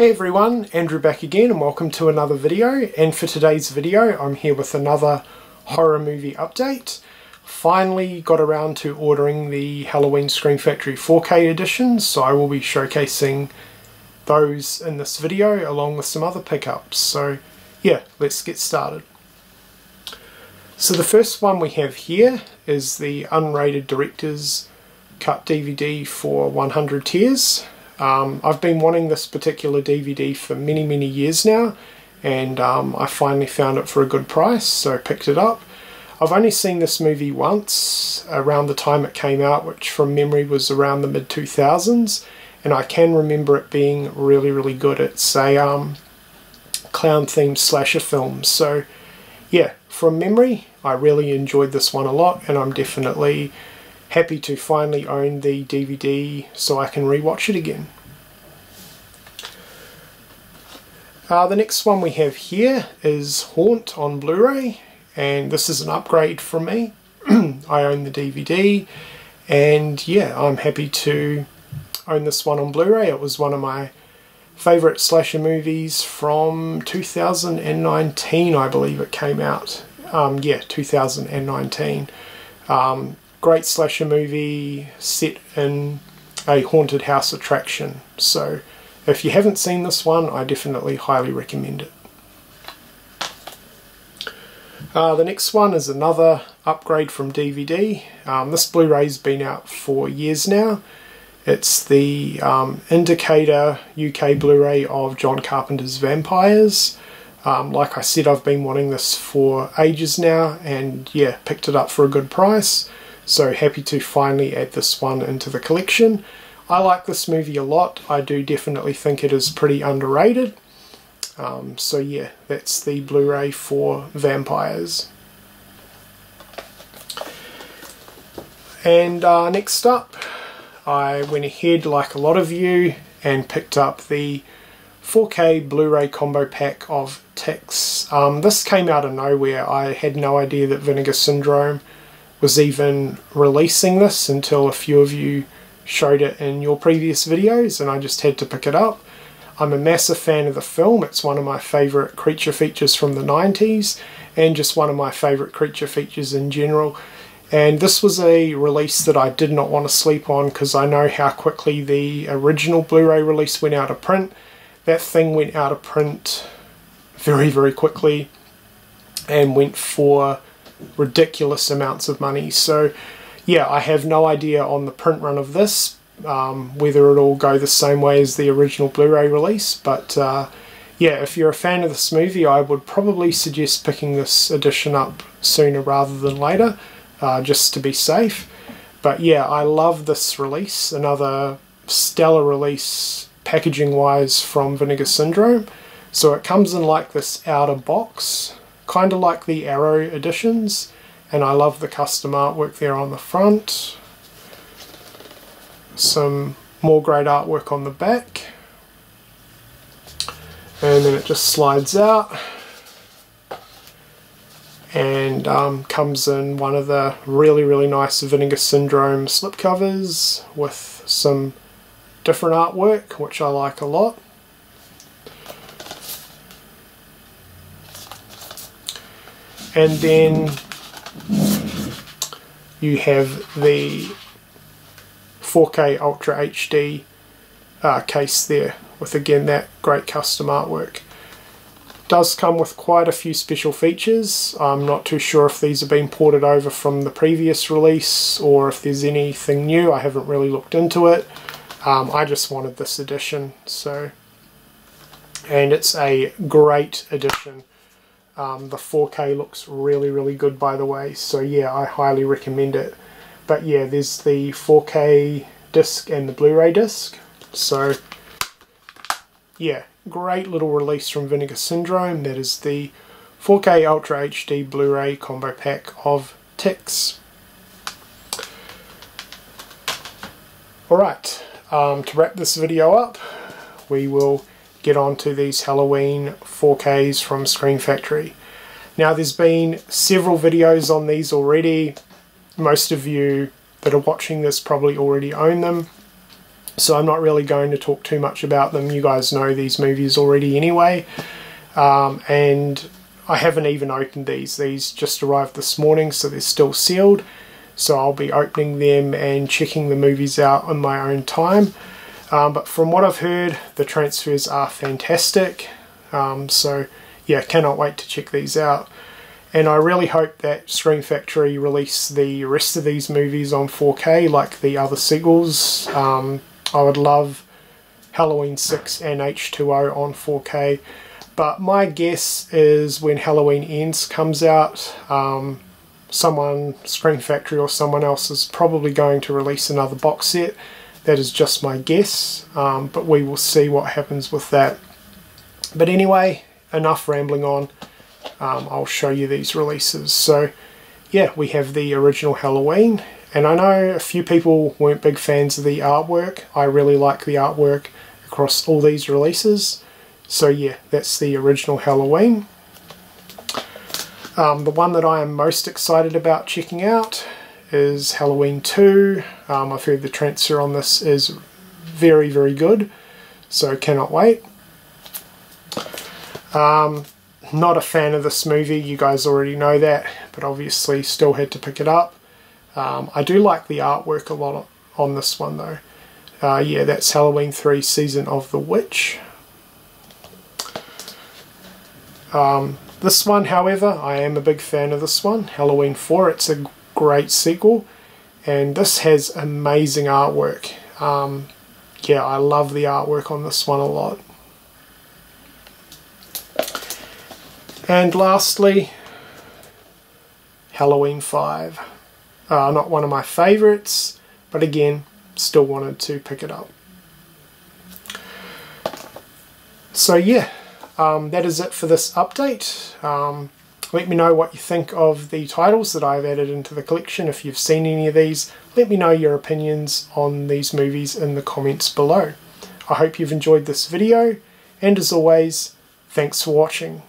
Hey everyone, Andrew back again and welcome to another video and for today's video I'm here with another horror movie update. Finally got around to ordering the Halloween Scream Factory 4K editions so I will be showcasing those in this video along with some other pickups so yeah let's get started. So the first one we have here is the unrated director's cut DVD for 100 Tears um, I've been wanting this particular DVD for many, many years now, and um, I finally found it for a good price, so I picked it up. I've only seen this movie once around the time it came out, which from memory was around the mid 2000s, and I can remember it being really, really good. It's a um, clown themed slasher film, so yeah, from memory, I really enjoyed this one a lot, and I'm definitely happy to finally own the DVD so I can rewatch it again. Uh, the next one we have here is Haunt on Blu-ray and this is an upgrade from me. I own the DVD and yeah I'm happy to own this one on Blu-ray. It was one of my favourite slasher movies from 2019 I believe it came out. Um, yeah 2019. Um, great slasher movie set in a haunted house attraction. So if you haven't seen this one, I definitely highly recommend it. Uh, the next one is another upgrade from DVD. Um, this Blu-ray's been out for years now. It's the um, Indicator UK Blu-ray of John Carpenter's Vampires. Um, like I said, I've been wanting this for ages now, and yeah, picked it up for a good price. So happy to finally add this one into the collection. I like this movie a lot. I do definitely think it is pretty underrated. Um, so yeah, that's the Blu-ray for Vampires. And uh, next up, I went ahead like a lot of you and picked up the 4K Blu-ray combo pack of Ticks. Um, this came out of nowhere. I had no idea that Vinegar Syndrome was even releasing this until a few of you showed it in your previous videos and I just had to pick it up. I'm a massive fan of the film, it's one of my favourite creature features from the 90s and just one of my favourite creature features in general. And this was a release that I did not want to sleep on because I know how quickly the original Blu-ray release went out of print. That thing went out of print very, very quickly and went for ridiculous amounts of money. So yeah, I have no idea on the print run of this um, whether it'll go the same way as the original Blu-ray release, but uh, yeah, if you're a fan of this movie, I would probably suggest picking this edition up sooner rather than later, uh, just to be safe. But yeah, I love this release, another stellar release packaging-wise from Vinegar Syndrome. So it comes in like this outer box, kind of like the Arrow editions and I love the custom artwork there on the front. Some more great artwork on the back. And then it just slides out. And um, comes in one of the really really nice Vinegar Syndrome slipcovers with some different artwork which I like a lot and then you have the 4K Ultra HD uh, case there with again that great custom artwork. Does come with quite a few special features. I'm not too sure if these have been ported over from the previous release or if there's anything new. I haven't really looked into it. Um, I just wanted this edition so and it's a great edition um, the 4K looks really, really good, by the way. So yeah, I highly recommend it. But yeah, there's the 4K disc and the Blu-ray disc. So yeah, great little release from Vinegar Syndrome. That is the 4K Ultra HD Blu-ray combo pack of Ticks. Alright, um, to wrap this video up, we will get onto these Halloween 4Ks from Scream Factory. Now there's been several videos on these already. Most of you that are watching this probably already own them. so I'm not really going to talk too much about them. You guys know these movies already anyway. Um, and I haven't even opened these. These just arrived this morning, so they're still sealed. So I'll be opening them and checking the movies out on my own time. Um, but from what I've heard, the transfers are fantastic. Um, so yeah, cannot wait to check these out. And I really hope that Scream Factory release the rest of these movies on 4K like the other sequels. Um, I would love Halloween 6 and H2O on 4K. But my guess is when Halloween Ends comes out, um, someone, Scream Factory or someone else is probably going to release another box set. That is just my guess, um, but we will see what happens with that. But anyway, enough rambling on. Um, I'll show you these releases. So yeah, we have the original Halloween, and I know a few people weren't big fans of the artwork. I really like the artwork across all these releases. So yeah, that's the original Halloween. Um, the one that I am most excited about checking out is Halloween 2. Um, I've heard the transfer on this is very, very good, so cannot wait. Um, not a fan of this movie, you guys already know that, but obviously still had to pick it up. Um, I do like the artwork a lot on this one though. Uh, yeah, that's Halloween 3 Season of the Witch. Um, this one, however, I am a big fan of this one, Halloween 4. It's a great sequel, and this has amazing artwork. Um, yeah, I love the artwork on this one a lot. And lastly, Halloween 5. Uh, not one of my favourites, but again, still wanted to pick it up. So yeah, um, that is it for this update. Um, let me know what you think of the titles that I've added into the collection. If you've seen any of these, let me know your opinions on these movies in the comments below. I hope you've enjoyed this video, and as always, thanks for watching.